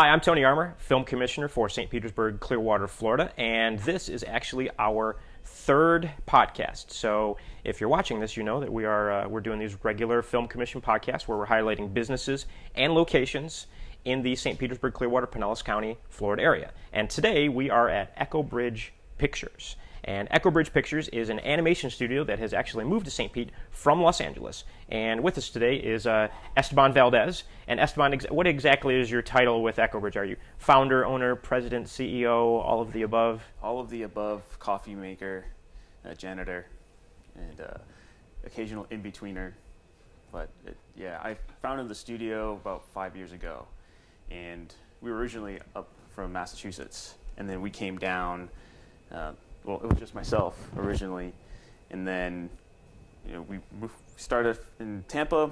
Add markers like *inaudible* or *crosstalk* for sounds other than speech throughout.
Hi, I'm Tony Armour, Film Commissioner for St. Petersburg, Clearwater, Florida, and this is actually our third podcast. So, if you're watching this, you know that we are uh, we're doing these regular Film Commission podcasts where we're highlighting businesses and locations in the St. Petersburg, Clearwater, Pinellas County, Florida area. And today we are at Echo Bridge Pictures. And Echo Bridge Pictures is an animation studio that has actually moved to St. Pete from Los Angeles. And with us today is uh, Esteban Valdez. And Esteban, ex- what exactly is your title with Echo Bridge? Are you founder, owner, president, CEO, all of the above? All of the above coffee maker, uh, janitor, and uh, occasional in betweener. But it, yeah, I founded the studio about five years ago. And we were originally up from Massachusetts. And then we came down. Uh, well, it was just myself originally, and then you know we started in Tampa.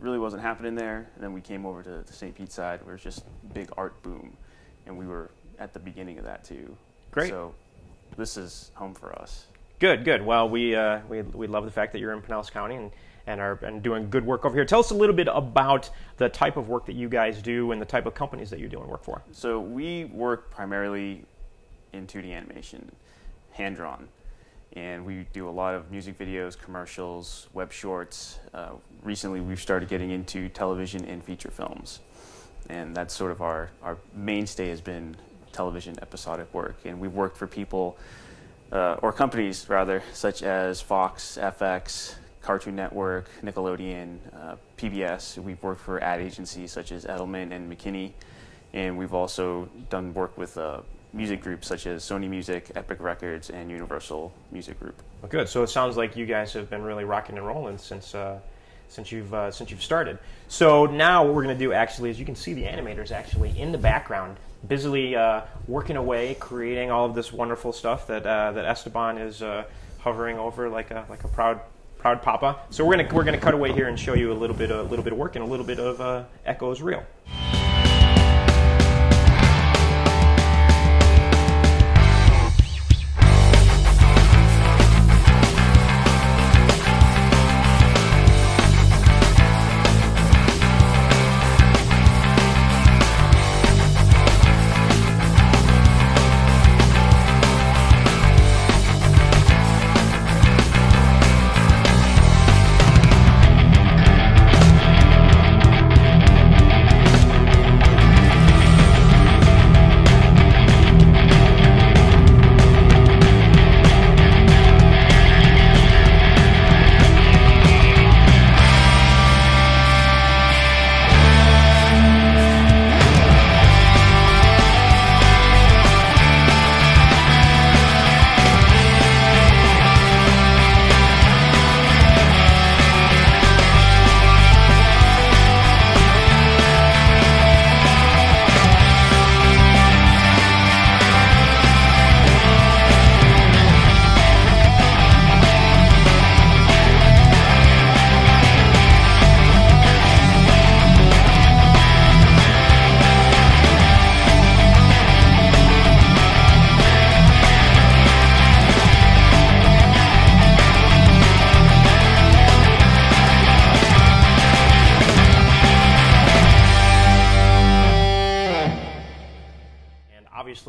Really wasn't happening there, and then we came over to the St. Pete side, where it's just big art boom, and we were at the beginning of that too. Great. So this is home for us. Good, good. Well, we, uh, we, we love the fact that you're in Pinellas County and, and are and doing good work over here. Tell us a little bit about the type of work that you guys do and the type of companies that you're doing work for. So we work primarily in 2D animation, hand drawn, and we do a lot of music videos, commercials, web shorts. Uh, recently, we've started getting into television and feature films, and that's sort of our our mainstay has been television episodic work, and we've worked for people uh, or companies rather, such as Fox, FX. Cartoon Network, Nickelodeon, uh, PBS. We've worked for ad agencies such as Edelman and McKinney, and we've also done work with uh, music groups such as Sony Music, Epic Records, and Universal Music Group. Well, good. So it sounds like you guys have been really rocking and rolling since uh, since you've uh, since you've started. So now what we're going to do actually is you can see the animators actually in the background busily uh, working away, creating all of this wonderful stuff that uh, that Esteban is uh, hovering over like a like a proud proud papa. So we're gonna we're gonna cut away here and show you a little bit a little bit of work and a little bit of uh, Echo's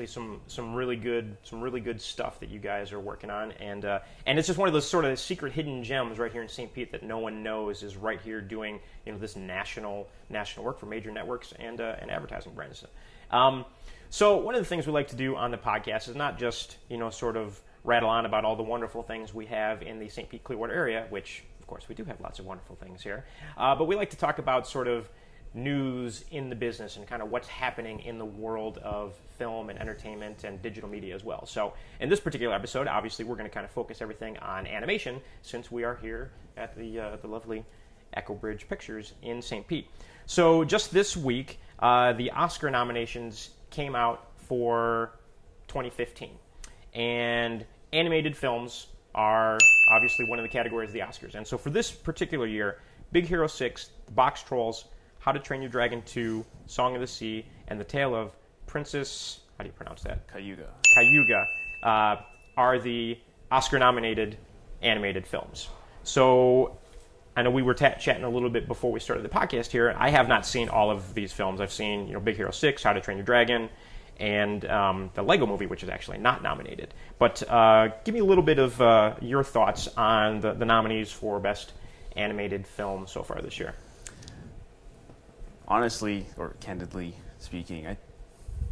obviously some some really good some really good stuff that you guys are working on and uh, and it's just one of those sort of secret hidden gems right here in St. Pete that no one knows is right here doing you know this national national work for major networks and uh, and advertising brands. Um, so one of the things we like to do on the podcast is not just you know sort of rattle on about all the wonderful things we have in the St. Pete Clearwater area, which of course we do have lots of wonderful things here, uh, but we like to talk about sort of news in the business and kind of what's happening in the world of film and entertainment and digital media as well. So, in this particular episode, obviously, we're going to kind of focus everything on animation since we are here at the uh, the lovely Echo Bridge Pictures in St. Pete. So, just this week, uh, the Oscar nominations came out for 2015, and animated films are obviously one of the categories of the Oscars. And so, for this particular year, Big Hero 6, The Boxtrolls, How to Train Your Dragon 2, Song of the Sea, and The Tale of Princess, how do you pronounce that? Cayuga. Cayuga, uh, are the Oscar nominated animated films. So, I know we were ta- chatting a little bit before we started the podcast here. I have not seen all of these films. I've seen, you know, Big Hero Six, How to Train Your Dragon, and um, the Lego Movie, which is actually not nominated. But uh, give me a little bit of uh, your thoughts on the, the nominees for Best Animated Film so far this year. Honestly, or candidly speaking, I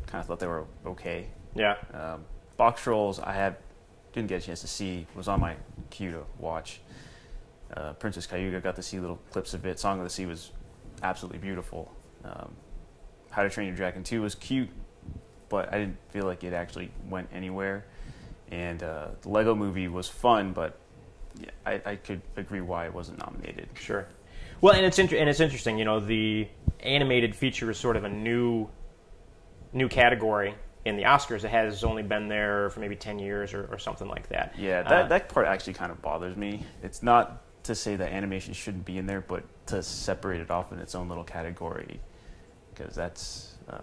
kind of thought they were okay. Yeah. Um, Boxtrolls, I had didn't get a chance to see. Was on my queue to watch. Uh, Princess Kaguya got to see little clips of it. Song of the Sea was absolutely beautiful. Um, How to Train Your Dragon 2 was cute, but I didn't feel like it actually went anywhere. And uh, the Lego Movie was fun, but yeah, I, I could agree why it wasn't nominated. Sure. Well, and it's inter- and it's interesting. You know, the animated feature is sort of a new new category in the Oscars. It has only been there for maybe ten years or, or something like that. Yeah, that, Uh, that part actually kind of bothers me. It's not to say that animation shouldn't be in there, but to separate it off in its own little category, because that's uh,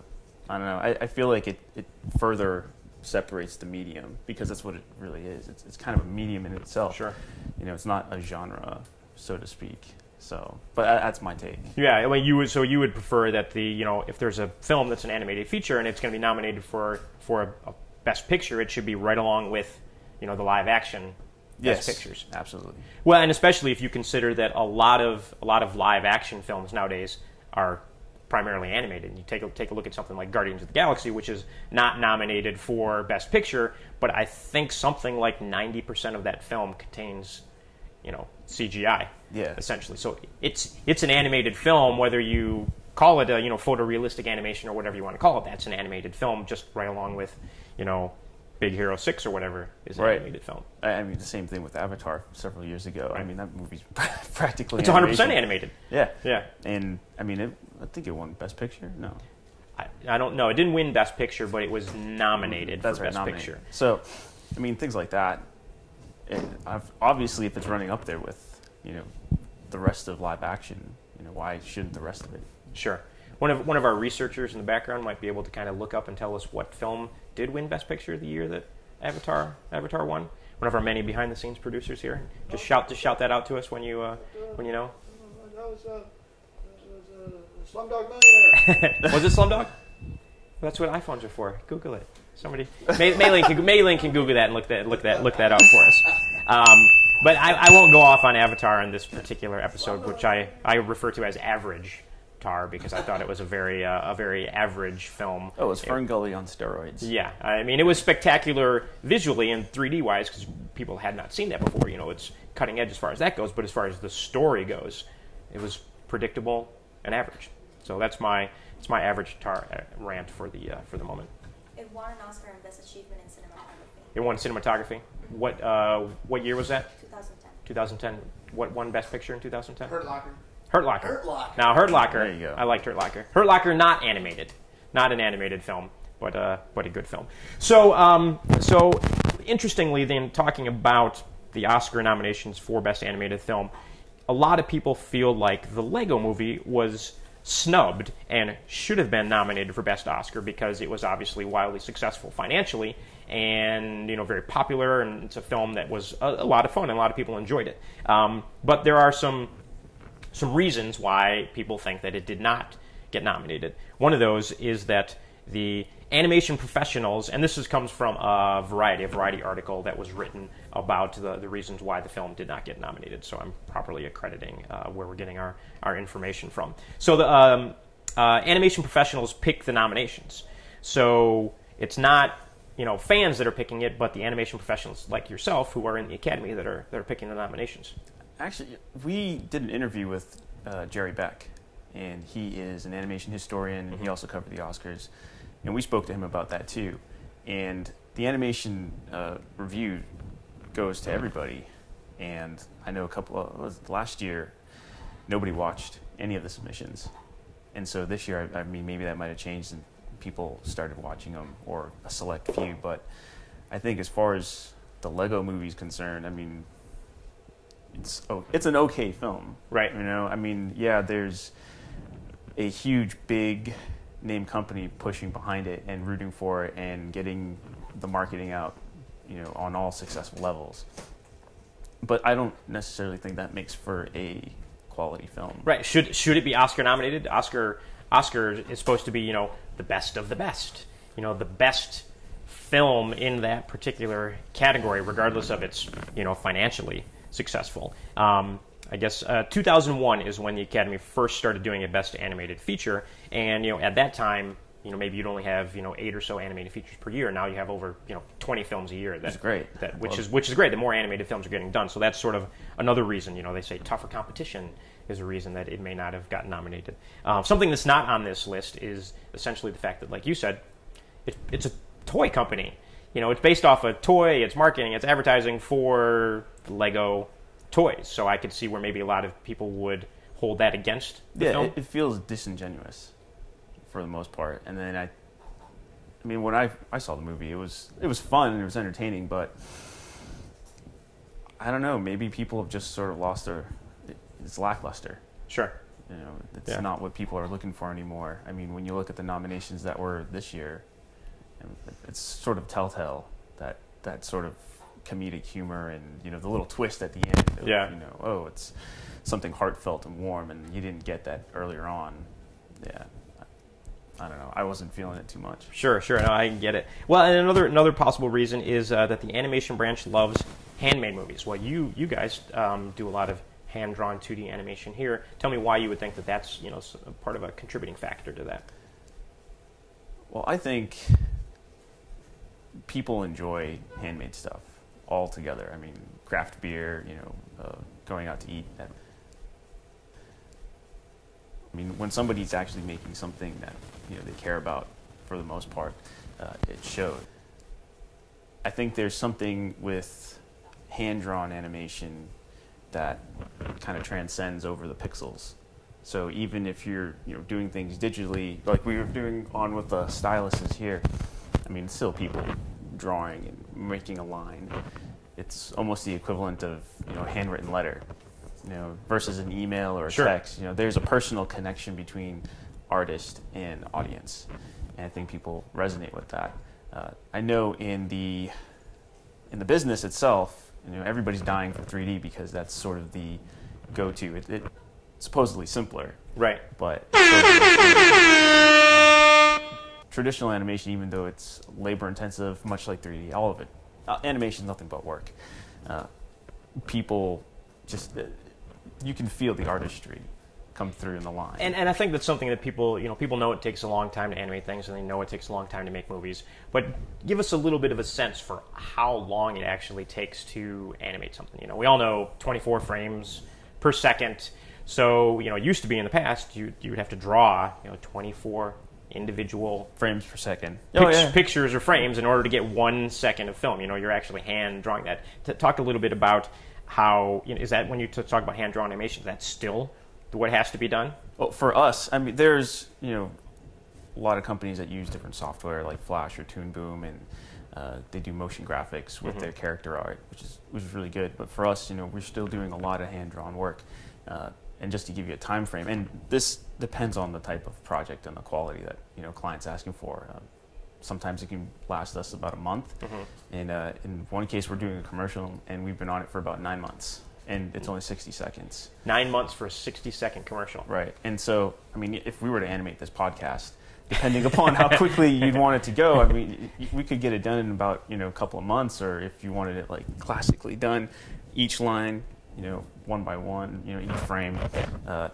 I don't know. I, I feel like it, it further separates the medium because that's what it really is. It's it's kind of a medium in itself. Sure. You know, it's not a genre, so to speak. So, but that's my take. Yeah, I mean, you would so you would prefer that the you know if there's a film that's an animated feature and it's going to be nominated for for a, a best picture, it should be right along with you know the live action best pictures. absolutely. Well, and especially if you consider that a lot of a lot of live action films nowadays are primarily animated. You take a, take a look at something like Guardians of the Galaxy, which is not nominated for Best Picture, but I think something like ninety percent of that film contains, you know, CGI. Yeah. Essentially, so it's it's an animated film, whether you call it a you know photorealistic animation or whatever you want to call it. That's an animated film, just right along with, you know, Big Hero Six or whatever is an Right. animated film. I, mean, the same thing with Avatar several years ago. I mean, that movie's *laughs* practically It's one hundred percent animated. Yeah. Yeah. And I mean, it, I think it won Best Picture. No, I, I don't know. It didn't win Best Picture, but it was nominated that's for right. Best nominated. Picture. So, I mean, things like that. It, I've, obviously, if it's running up there with you know the rest of live action, you know, why shouldn't the rest of it? Sure. One of one of our researchers in the background might be able to kind of look up and tell us what film did win Best Picture of the year that Avatar Avatar won. One of our many behind the scenes producers here. Just shout just shout that out to us when you uh, when you know. That was, uh, that was uh, Slumdog Millionaire. *laughs* was it Slumdog? That's what iPhones are for. Google it. Somebody, May, Maylin can, can Google that and look that look that look that up for us. Um, but I, I won't go off on Avatar in this particular episode, which I, I refer to as average tar because I thought it was a very uh, a very average film. Oh, it was Fern Gully on steroids. Yeah, I mean, it was spectacular visually and 3D wise because people had not seen that before. You know, it's cutting edge as far as that goes, but as far as the story goes, it was predictable and average. So that's my it's my average tar uh, rant for the uh, for the moment. It won an Oscar in Best Achievement in Cinematography. It won cinematography. What uh, what year was that? 2010. 2010. What won Best Picture in 2010? Hurt Locker. Hurt Locker. Hurt Locker. Now Hurt Locker. There you go. I liked Hurt Locker. Hurt Locker, not animated, not an animated film, but uh, but a good film. So um, so interestingly, then talking about the Oscar nominations for Best Animated Film, a lot of people feel like the Lego Movie was snubbed and should have been nominated for Best Oscar because it was obviously wildly successful financially and you know very popular and it's a film that was a, a lot of fun and a lot of people enjoyed it. Um, but there are some some reasons why people think that it did not get nominated. One of those is that the animation professionals, and this is, comes from a Variety, a Variety article that was written about the, the reasons why the film did not get nominated. So I'm properly accrediting uh, where we're getting our, our information from. So the um, uh, animation professionals pick the nominations. So it's not you know fans that are picking it, but the animation professionals like yourself who are in the academy that are that are picking the nominations. Actually, we did an interview with uh, Jerry Beck, and he is an animation historian, and he also covered the Oscars. And we spoke to him about that too. And the animation uh, review goes to everybody. And I know a couple of last year, nobody watched any of the submissions. And so this year, I, I mean, maybe that might have changed and people started watching them, or a select few. But I think as far as the Lego movie is concerned, I mean, it's oh, it's an okay film, Right. You know, I mean, yeah, there's a huge, big name company pushing behind it and rooting for it and getting the marketing out, you know, on all successful levels. But I don't necessarily think that makes for a quality film. Right. Should should it be Oscar nominated? Oscar Oscar is supposed to be, you know, the best of the best. You know, the best film in that particular category, regardless of its, you know, financially successful. Um, I guess uh, 2001 is when the Academy first started doing a Best Animated Feature, and you know, at that time, you know, maybe you'd only have you know eight or so animated features per year. Now you have over you know 20 films a year. That's great. That which Well- is which is great. The more animated films are getting done, so that's sort of another reason. You know, they say tougher competition is a reason that it may not have gotten nominated. Um, something that's not on this list is essentially the fact that, like you said, it, it's a toy company. You know, it's based off a toy. It's marketing. It's advertising for Lego toys. So I could see where maybe a lot of people would hold that against the yeah, film. it, it feels disingenuous for the most part. And then I, I mean, when I I saw the movie, it was it was fun and it was entertaining, but I don't know. Maybe people have just sort of lost their. It's lackluster. sure. You know, it's Yeah. not what people are looking for anymore. I mean, when you look at the nominations that were this year, it's sort of telltale that that sort of comedic humor and you know the little twist at the end. Of, Yeah. You know, oh, it's something heartfelt and warm, and you didn't get that earlier on. Yeah. I- don't know. I wasn't feeling it too much. Sure, sure. No, I get it. Well, and another another possible reason is uh, that the animation branch loves handmade movies. Well, you you guys um, do a lot of hand drawn 2D animation here. Tell me why you would think that that's you know part of a contributing factor to that. Well, I think people enjoy handmade stuff altogether. I mean, craft beer, you know, uh, going out to eat. At, I mean, when somebody's actually making something that you know they care about, for the most part, uh, it shows. I think there's something with hand drawn animation that kind of transcends over the pixels. So even if you're you know doing things digitally, like we were doing on with the styluses here, I mean, still people drawing and making a line. It's almost the equivalent of you know a handwritten letter, you know, versus an email or a Sure. text. You know, there's a personal connection between artist and audience, and I think people resonate with that. Uh, I know in the in the business itself, you know, everybody's dying for 3D because that's sort of the go-to. It, it supposedly simpler, Right. but traditional animation, even though it's labor intensive, much like 3D, all of it, uh, animation is nothing but work. Uh, people just, uh, you can feel the artistry come through in the line. And, and I think that's something that people, you know, people know it takes a long time to animate things, and they know it takes a long time to make movies. But give us a little bit of a sense for how long it actually takes to animate something. You know, we all know 24 frames per second. So, you know, it used to be in the past, you you would have to draw, you know, 24 individual frames per second. pic- pictures or frames in order to get one second of film. You know, you're actually hand drawing that. T- talk a little bit about how you know, is that when you talk about hand drawn animation, is that still what has to be done? Well, for us, I mean, there's you know a lot of companies that use different software like Flash or Toon Boom, and uh, they do motion graphics with their character art, which is which is really good. But for us, you know, we're still doing a lot of hand drawn work. Uh, and just to give you a time frame, and this depends on the type of project and the quality that you know clients asking for. Um, sometimes it can last us about a month, and uh, in one case, we're doing a commercial, and we've been on it for about nine months, and it's only sixty seconds. Nine months for a 60 second commercial. Right. And so, I mean, if we were to animate this podcast, depending upon how *laughs* quickly you'd want it to go, I mean, we could get it done in about, you know, a couple of months, or if you wanted it like classically done, each line, you know, one by one, you know, each frame, uh,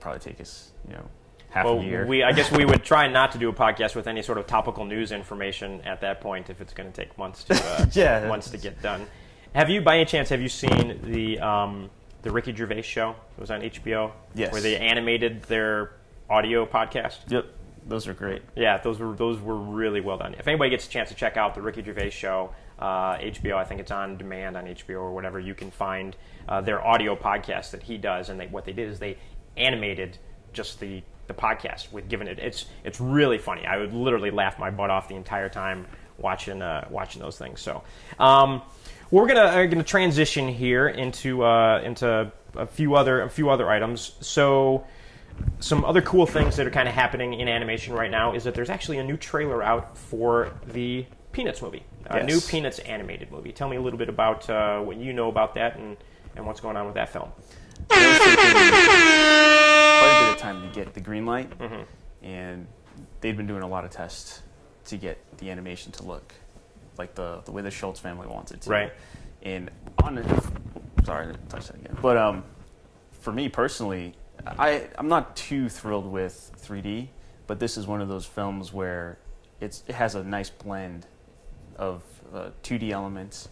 probably take us, you know, half Well, a year. we I guess we would try not to do a podcast with any sort of topical news information at that point if it's going to take months to uh, *laughs* Yeah, months to get done. Have you, by any chance, have you seen the um, the Ricky Gervais show? It was on HBO. Yes. Where they animated their audio podcast. Yep. Those are great. Yeah, those were those were really well done. If anybody gets a chance to check out the Ricky Gervais show, uh, HBO, I think it's on demand on HBO or whatever. You can find uh, their audio podcast that he does, and they, what they did is they animated just the the podcast with giving it. It's it's really funny. I would literally laugh my butt off the entire time watching uh, watching those things. So. Um, we're gonna are gonna transition here into uh, into a few other a few other items. So some other cool things that are kind of happening in animation right now is that there's actually a new trailer out for the Peanuts movie, a Yes. new Peanuts animated movie. Tell me a little bit about uh, what you know about that and, and what's going on with that film. those taken quite a bit of time to get the green light, Mhm. and they'd been doing a lot of tests to get the animation to look like the the way the Schulz family wants it to. Right. And on it, sorry, I didn't touch that again. But um, for me personally, I I'm not too thrilled with 3D, but this is one of those films where it's it has a nice blend of uh, 2D elements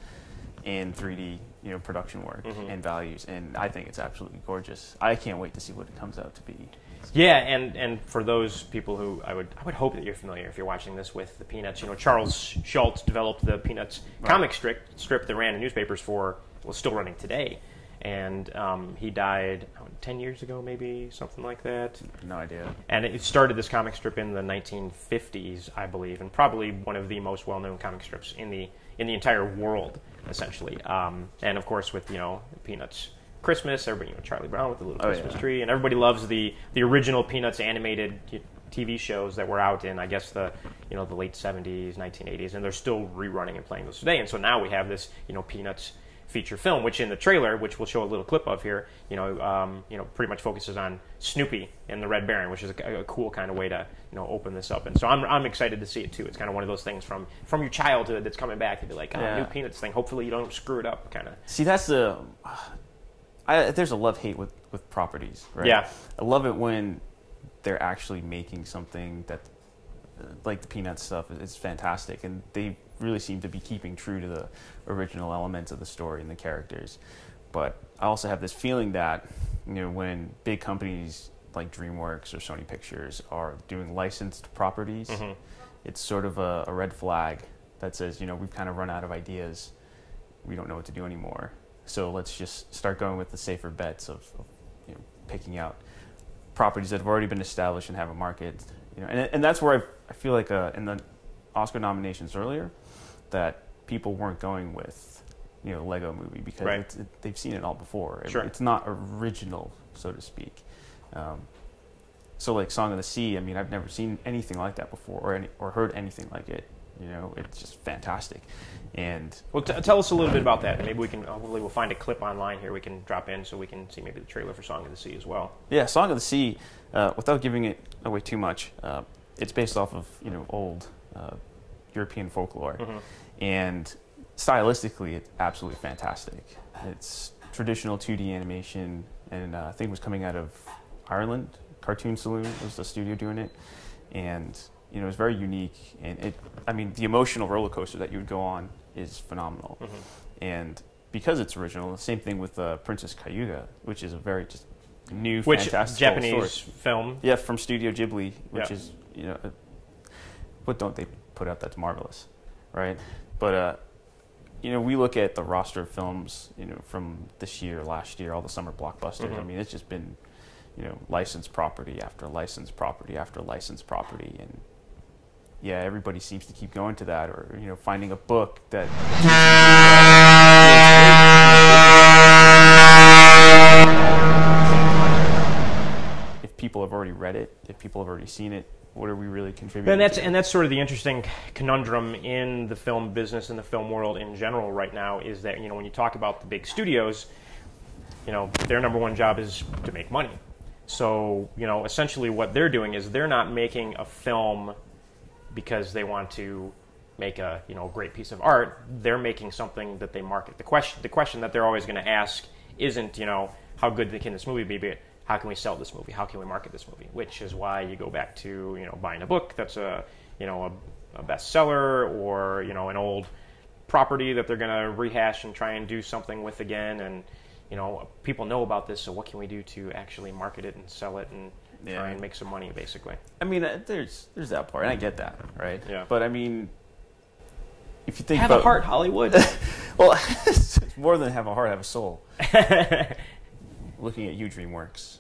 and 3D, you know, production work Mhm. and values, and I think it's absolutely gorgeous. I can't wait to see what it comes out to be. Yeah, and, and for those people who I would I would hope that you're familiar if you're watching this with the Peanuts. You know, Charles Schulz developed the Peanuts Right. comic strip strip that ran in newspapers for well, still running today, and um, he died ten years ago, maybe something like that. No idea. And it started this comic strip in the 1950s, I believe, and probably one of the most well-known comic strips in the in the entire world, essentially. Um, and of course, with you know Peanuts Christmas, everybody, you know Charlie Brown with the little Oh, Christmas yeah. tree, and everybody loves the the original Peanuts animated TV shows that were out in, I guess the you know the late 70s, 1980s, and they're still rerunning and playing those today. And so now we have this you know Peanuts feature film, which in the trailer, which we'll show a little clip of here, you know, um, you know, pretty much focuses on Snoopy and the Red Baron, which is a, a cool kind of way to you know open this up. And so I'm, I'm excited to see it too. It's kind of one of those things from from your childhood that's coming back to be like, oh, Yeah. new Peanuts thing. Hopefully you don't screw it up, kind of. See, that's the. *sighs* I, there's a love hate with, with properties, right? Yeah. I love it when they're actually making something that, uh, like the Peanuts stuff, is fantastic, and they really seem to be keeping true to the original elements of the story and the characters. But I also have this feeling that, you know, when big companies like DreamWorks or Sony Pictures are doing licensed properties, Mhm. it's sort of a, a red flag that says, you know, we've kind of run out of ideas. We don't know what to do anymore. So let's just start going with the safer bets of, of you know, picking out properties that have already been established and have a market. You know, and, and that's where I, I feel like uh, in the Oscar nominations earlier, that people weren't going with, you know, Lego Movie because Right. it's, it, they've seen it all before. It- Sure. It's not original, so to speak. Um, so like Song of the Sea, I mean, I've never seen anything like that before, or any, or heard anything like it. You know, it's just fantastic, and Well, t- tell us a little bit about that. Maybe we can. Hopefully, we'll find a clip online here we can drop in so we can see maybe the trailer for Song of the Sea as well. yeah, Song of the Sea. Uh, without giving it away too much, uh, it's based off of you know old uh, European folklore, Mhm. And stylistically, it's absolutely fantastic. It's traditional 2D animation, and uh, I think it was coming out of Ireland. Cartoon Saloon was the studio doing it, and you know it was very unique. And it, I mean, the emotional roller coaster that you would go on is phenomenal. Mhm. And because it's original, the same thing with uh, Princess Cayuga, which is a very just new, Which fantastic Japanese story. film? Yeah, from Studio Ghibli, which Yeah. is you know, uh, what don't they put out that's marvelous, right? But uh, you know, we look at the roster of films, you know, from this year, last year, all the summer blockbusters. I Mhm. mean, it's just been, you know, licensed property after licensed property after licensed property, and yeah, everybody seems to keep going to that, or you know, finding a book that. If people have already read it, if people have already seen it, what are we really contributing? And that's to? and that's sort of the interesting conundrum in the film business and the film world in general right now is that you know when you talk about the big studios, you know their number one job is to make money. So you know essentially what they're doing is they're not making a film because they want to make a you know great piece of art. They're making something that they market. The question the question that they're always going to ask isn't you know how good can this movie be, how can we sell this movie? How can we market this movie? Which is why you go back to you know buying a book that's a you know a, a bestseller or you know an old property that they're going to rehash and try and do something with again and you know people know about this so what can we do to actually market it and sell it and try and make some money basically I mean, uh, there's there's that part, and I get that, right? Yeah. But I mean, if you think have about a heart hollywood *laughs* well, *laughs* it's more than have a heart, have a soul. *laughs* Looking at you, DreamWorks.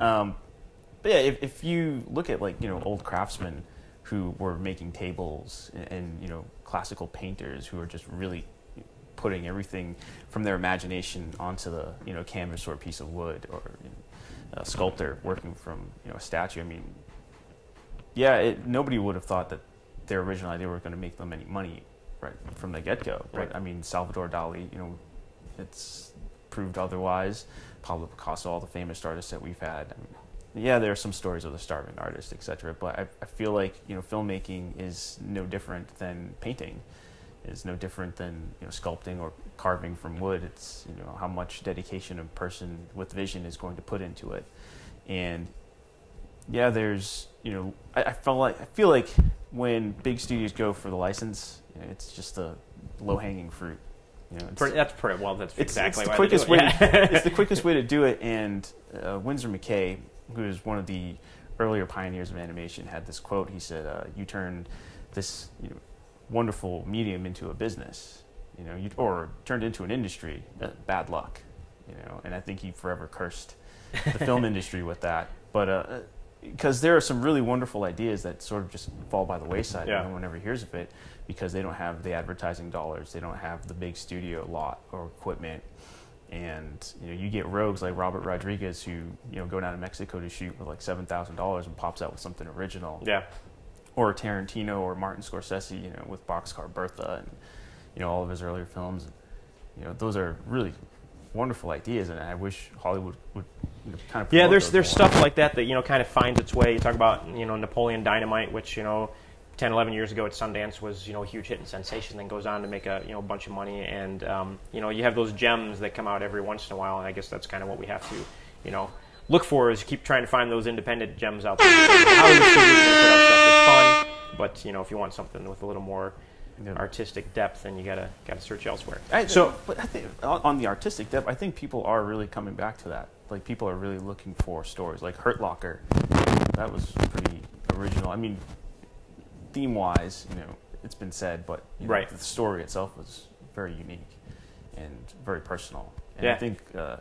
Um, but yeah, if, if you look at like you know old craftsmen who were making tables and, and you know classical painters who are just really putting everything from their imagination onto the you know canvas or a piece of wood or you know, a sculptor working from you know a statue. I mean, yeah, it, nobody would have thought that their original idea were going to make them any money right from the get go. Right. But I mean, Salvador Dali, you know, it's proved otherwise. Pablo Picasso, all the famous artists that we've had. Yeah, there are some stories of the starving artist, etc. But I, I feel like you know filmmaking is no different than painting, is no different than you know sculpting or carving from wood. It's you know how much dedication a person with vision is going to put into it, and yeah, there's you know I, I felt like I feel like when big studios go for the license, it's just the low hanging fruit. You know, Pretty- that's pretty well. That's it's, exactly it's the quickest way. Yeah. To, *laughs* it's the quickest way to do it. And uh, Winsor McCay, who is one of the earlier pioneers of animation, had this quote. He said, uh, "You turned this you know, wonderful medium into a business, you know, you, or turned into an industry. Uh, bad luck, you know." And I think he forever cursed the film *laughs* industry with that. But uh, because there are some really wonderful ideas that sort of just fall by the wayside Yeah. and no one ever hears of it because they don't have the advertising dollars, they don't have the big studio lot or equipment. And you know, you get rogues like Robert Rodriguez who you know go down to Mexico to shoot with like seven thousand dollars and pops out with something original, yeah. or Tarantino or Martin Scorsese, you know, with Boxcar Bertha and you know all of his earlier films. You know, those are really wonderful ideas, and I wish Hollywood would you know, kind of Yeah, there's there's more. stuff like that that you know kind of finds its way. You talk about you know Napoleon Dynamite, which you know 10, 11 years ago at Sundance was you know a huge hit and sensation. Then goes on to make a you know a bunch of money, and um, you know you have those gems that come out every once in a while, and I guess that's kind of what we have to you know look for is keep trying to find those independent gems out there. Hollywood studios are gonna put out stuff that's fun, but you know if you want something with a little more Yeah. artistic depth, and you gotta gotta search elsewhere. I, so but I think on on the artistic depth, I think people are really coming back to that. Like people are really looking for stories. Like Hurt Locker, that was pretty original. I mean, theme wise, you know, it's been said, but you know, Right. the story itself was very unique and very personal. And Yeah. I think uh,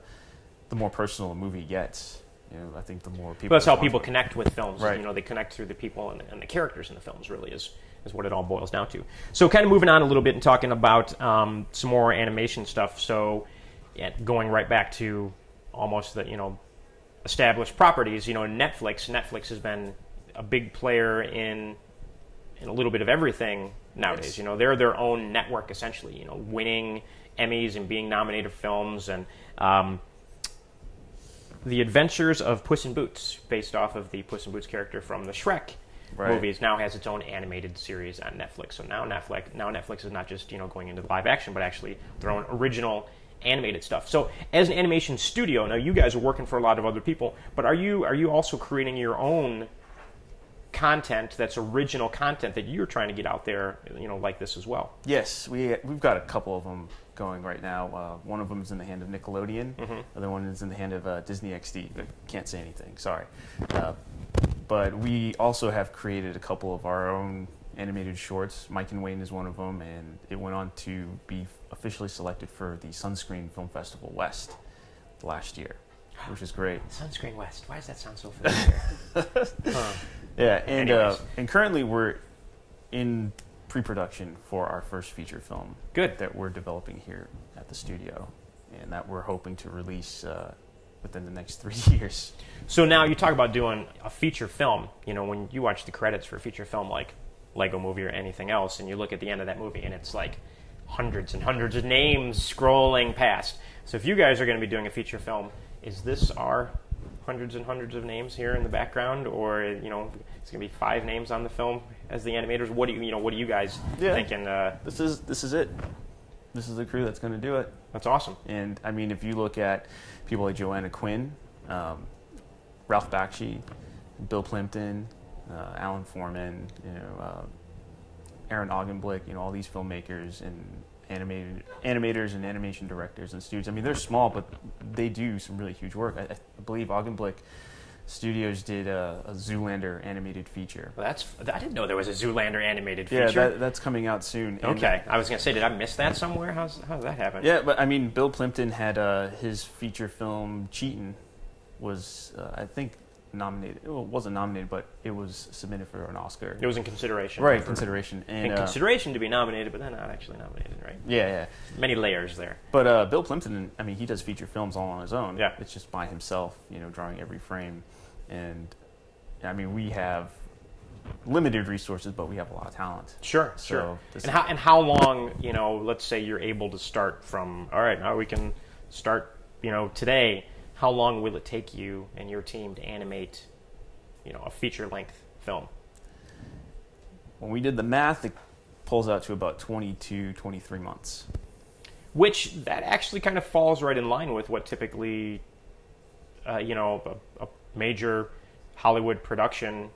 the more personal a movie gets, you know, I think the more people. But that's how people it. connect with films. Right. You know, they connect through the people and, and the characters in the films. Really is is what it all boils down to. So, kind of moving on a little bit and talking about um, some more animation stuff. So, yeah, going right back to almost the you know established properties. You know, Netflix. Netflix has been a big player in in a little bit of everything nowadays. Yes. You know, they're their own network essentially. You know, winning Emmys and being nominated for films and. Um, the Adventures of Puss in Boots, based off of the Puss in Boots character from the Shrek Right. movies, now has its own animated series on Netflix. So now Netflix, now Netflix is not just you know going into live action, but actually their own original animated stuff. So as an animation studio, now you guys are working for a lot of other people, but are you are you also creating your own content that's original content that you're trying to get out there, you know, like this as well? Yes, we we've got a couple of them going right now. Uh, one of them is in the hand of Nickelodeon. Mm-hmm. The other one is in the hand of uh, Disney XD. I can't say anything. Sorry, uh, but we also have created a couple of our own animated shorts. Mike and Wayne is one of them, and it went on to be officially selected for the Sunscreen Film Festival West last year, which is great. *gasps* Sunscreen West. Why does that sound so familiar? *laughs* Huh. Yeah, and uh, and currently we're in pre-production for our first feature film. Good. That we're developing here at the studio, and that we're hoping to release uh, within the next three *laughs* years. So now you talk about doing a feature film. You know, when you watch the credits for a feature film like Lego Movie or anything else, and you look at the end of that movie, and it's like hundreds and hundreds of names scrolling past. So if you guys are going to be doing a feature film, is this our hundreds and hundreds of names here in the background, or you know, it's going to be five names on the film as the animators? What do you, you know, what are you guys Yeah. thinking? Uh, This is this is it. This is the crew that's going to do it. that's awesome. And I mean, if you look at people like Joanna Quinn, um, Ralph Bakshi, Bill Plympton, uh, Alan Foreman, you know, uh, Aaron Augenblick, you know, all these filmmakers and animated animators and animation directors and studios. I mean, they're small, but they do some really huge work. I, I believe Augenblick Studios did a, a Zoolander animated feature. Well, that's I didn't know there was a Zoolander animated Yeah, feature. that, that's coming out soon. And- okay, I was going to say, did I miss that somewhere? How's how's that happen? Yeah, but I mean, Bill Plympton had uh, his feature film Cheatin' was uh, I think nominated. Well, it wasn't nominated, but it was submitted for an Oscar. It was in consideration. right, consideration and in uh, consideration to be nominated, but then not actually nominated, right? yeah, yeah. Many layers there. But uh, Bill Plympton, I mean, he does feature films all on his own. Yeah. it's just by himself, you know, drawing every frame, and I mean, we have limited resources, but we have a lot of talent. Sure, So, sure. And how and how long, you know, let's say you're able to start from. All right, now we can start you know, today, how long will it take you and your team to animate, you know, a feature length film? When we did the math, it pulls out to about 22, 23 months. Which that actually kind of falls right in line with what typically, uh, you know, a, a major Hollywood production.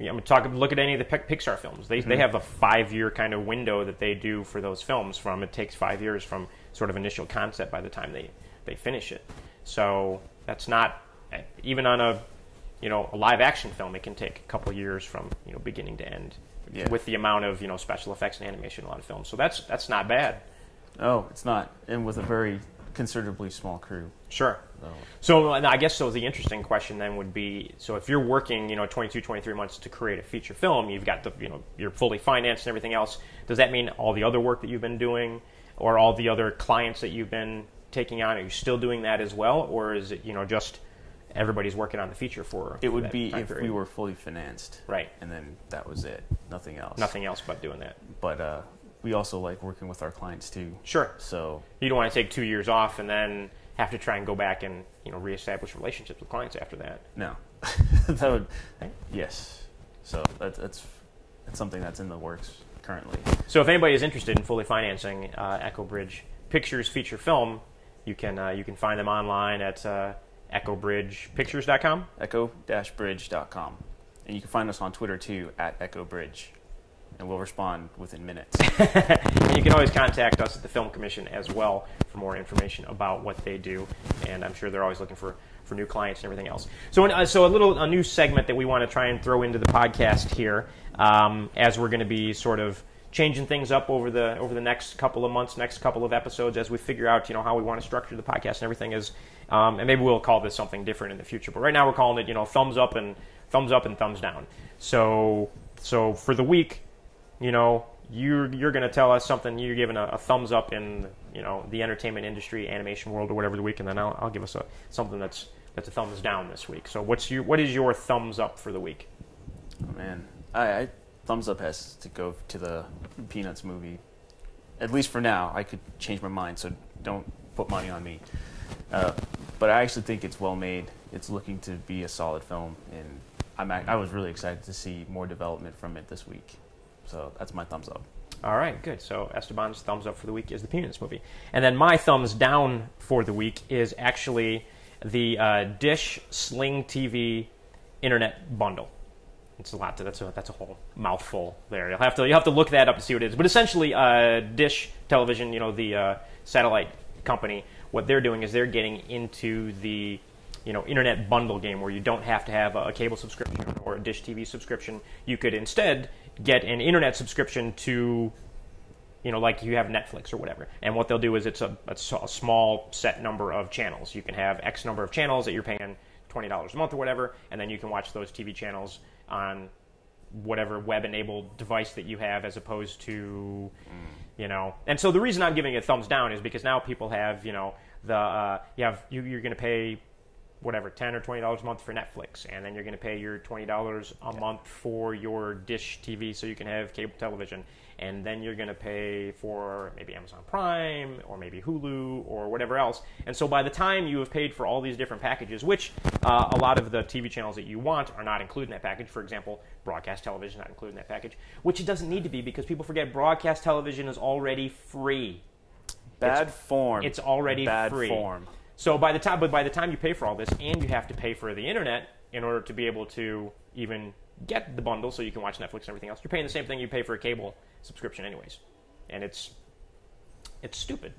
I mean, talk. Look at any of the Pixar films. They they have a five year kind of window that they do for those films. From it takes five years from sort of initial concept by the time they they finish it. So that's not even on a you know a live action film. It can take a couple years from you know beginning to end. Yeah. With the amount of you know special effects and animation in a lot of films, so that's that's not bad. Oh, it's not. And with a very considerably small crew. Sure. So, So and I guess so. The interesting question then would be: so if you're working, you know, 22, 23 months to create a feature film, you've got the, you know, you're fully financed and everything else. Does that mean all the other work that you've been doing, or all the other clients that you've been taking on, are you still doing that as well, or is it, you know, just everybody's working on the feature for? it for would be if we were fully financed. right. And then that was it. Nothing else. Nothing else but doing that. But uh, we also like working with our clients too. Sure. So You don't want to take two years off and then have to try and go back and you know reestablish relationships with clients after that. no, *laughs* that would Okay. yes. So that, that's that's something that's in the works currently. So if anybody is interested in fully financing uh, Echo Bridge Pictures feature film, you can uh, you can find them online at uh, echobridgepictures.com. Echo-bridge.com, and you can find us on Twitter too at Echo Bridge, and we'll respond within minutes. *laughs* and you can always contact us at the Film Commission as well for more information about what they do. And I'm sure they're always looking for, for new clients and everything else. So, uh, so a little a new segment that we want to try and throw into the podcast here, um, as we're going to be sort of changing things up over the over the next couple of months, next couple of episodes, as we figure out you know how we want to structure the podcast and everything is. Um, and maybe we'll call this something different in the future. But right now we're calling it you know thumbs up and thumbs up and thumbs down. So so for the week, you know, you're you're going to tell us something. You're giving a, a thumbs up in you know the entertainment industry, animation world, or whatever the week, and then I'll, I'll give us a something that's that's a thumbs down this week. So what's your what is your thumbs up for the week? Oh, man, I, I thumbs up has to go to the Peanuts movie. At least for now, I could change my mind, so don't put money on me. Uh, but I actually think it's well made. It's looking to be a solid film, and I'm I was really excited to see more development from it this week. So that's my thumbs up. All right, good. So Esteban's thumbs up for the week is the Peanuts movie, and then my thumbs down for the week is actually the uh, Dish Sling TV Internet bundle. It's a lot. To, that's a that's a whole mouthful there. You'll have to you have to look that up to see what it is. But essentially, uh, Dish Television, you know, the uh, satellite company, what they're doing is they're getting into the you know internet bundle game where you don't have to have a cable subscription or a Dish TV subscription. You could instead get an internet subscription to you know, like you have Netflix or whatever. And what they'll do is it's a, it's a small set number of channels. You can have X number of channels that you're paying twenty dollars a month or whatever, and then you can watch those TV channels on whatever web-enabled device that you have, as opposed to, you know. And so the reason I'm giving it a thumbs down is because now people have, you know, the uh, you have you, you're going to pay whatever ten or twenty dollars a month for Netflix, and then you're going to pay your twenty dollars a month for your Dish TV, so you can have cable television, and then you're going to pay for maybe Amazon Prime or maybe Hulu or whatever else. And so by the time you have paid for all these different packages, which uh, a lot of the TV channels that you want are not included in that package, for example, broadcast television not included in that package, which it doesn't need to be because people forget broadcast television is already free. Bad form. It's already bad free. form. So by the time, but by the time you pay for all this, and you have to pay for the internet in order to be able to even get the bundle, so you can watch Netflix and everything else, you're paying the same thing you pay for a cable subscription, anyways, and it's it's stupid,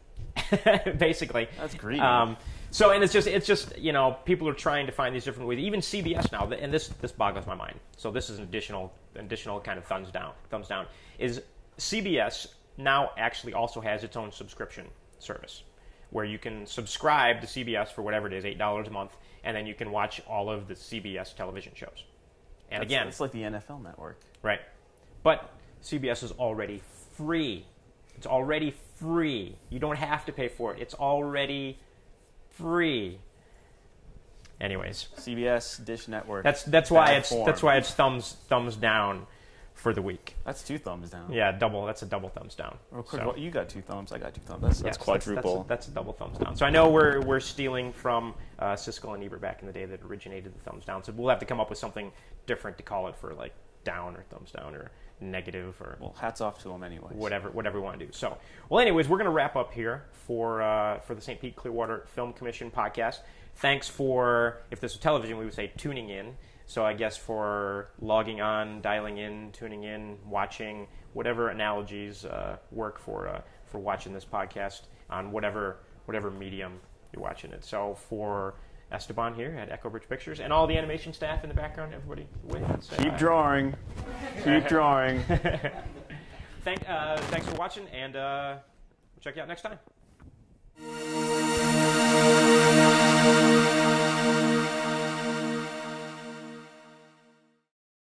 *laughs* basically. That's greedy. Um, so and it's just it's just you know people are trying to find these different ways. Even CBS now, and this this boggles my mind. So this is an additional additional kind of thumbs down thumbs down is CBS now actually also has its own subscription service where you can subscribe to CBS for whatever it is eight dollars a month, and then you can watch all of the CBS television shows. And That's- again, it's like the NFL network. Right. But CBS is already free. It's already free. You don't have to pay for it. It's already free. Anyways, CBS Dish Network. that's that's why it's form. that's why it's thumbs thumbs down for the week. That's two thumbs down. Yeah, double. That's a double thumbs down. Quick, So- well, you got two thumbs. I got two thumbs. That's, that's Yes, quadruple. That's, that's, a, double thumbs down. So I know we're we're stealing from uh, Siskel and Ebert back in the day that originated the thumbs down. So we'll have to come up with something different to call it for like down or thumbs down or negative or well, hats off to them anyway whatever whatever we want to do. So, well, anyways, we're going to wrap up here for uh, for the St. Pete Clearwater Film Commission podcast. Thanks for if this was television, we would say tuning in. So I guess for logging on, dialing in, tuning in, watching, whatever analogies uh, work for uh, for watching this podcast on whatever whatever medium you're watching it. So for Esteban here at Echo Bridge Pictures, and all the animation staff in the background. Everybody, wave. Keep hi. drawing. Keep *laughs* drawing. Thank, uh, thanks for watching, and uh, we'll check you out next time.